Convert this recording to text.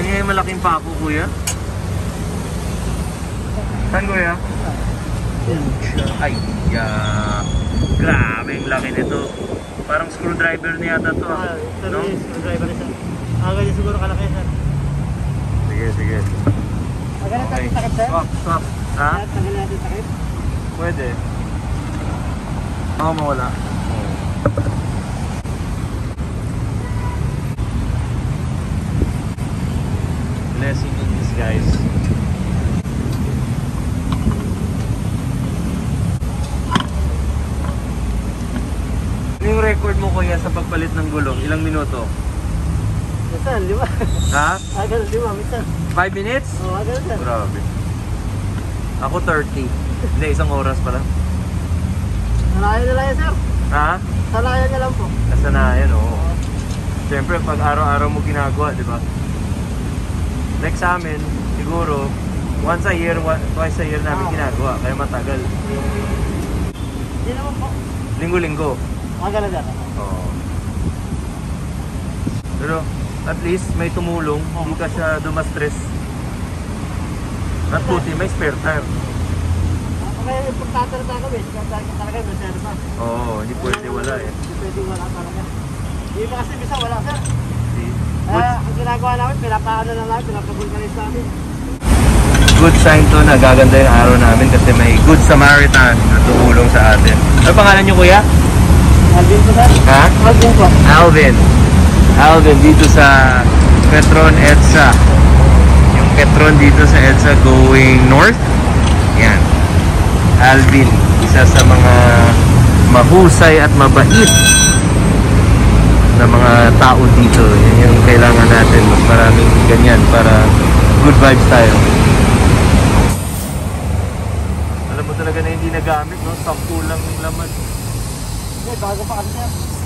Ano yung malaking pako, kuya? Saan, kuya? Ay, ya. Grabe, ang laki nito. Parang screwdriver niya yata to. Ah, ah. ito No? screwdriver isa. Ah, ganyan siguro kalaki sir. Sige, sige. Magaling Okay. tayo takip sir? Swap, swap. Ha? Lahat tanggalin natin takip. Pwede. Ako mawala. Disguise. Ano yung record mo kuya sa pagpalit ng gulong? Ilang minuto? Minsan, lima. Ha? Ah, ganun, lima, minsan. 5 minutes? Oo, ganun sir. Grabe. Ako 30. Hindi, isang oras pala. Sanayan na lang yan sir. Ha? Sanayan niya lang po. Kasanayan, oo. Siyempre, pag araw-araw mo ginagawa, di ba? Like sa amin, siguro, once a year, one, twice a year namin ginagawa. Kaya matagal. Hindi naman po. Linggo-linggo. Ganun sir. Oo. Pero, at least, may tumulong. Hindi ka siya dumastress. At puti, may spare tire. Kaya importante na tayo eh. Kaya talaga may reserva. Oo, hindi pwede wala eh. Hindi pwede wala talaga. Hindi pa kasi bisa wala sir. Ginagawa namin, pinapaano na namin, pinapabulkanis namin. good sign to na gaganda yung araw namin kasi may good Samaritan na tumulong sa atin. Ano pangalan niyo kuya? Alvin po sir? Ha? Alvin po. Alvin. Alvin dito sa Petron EDSA. Yung Petron dito sa EDSA going north. Yan. Alvin, isa sa mga mahusay at mabait na mga tao dito. Yan kailangan natin. Mas maraming ganyan para good vibes tayo. Alam mo talaga na hindi nagamit, no? Sampu lang yung laman. Hindi, bago pa kasi sir.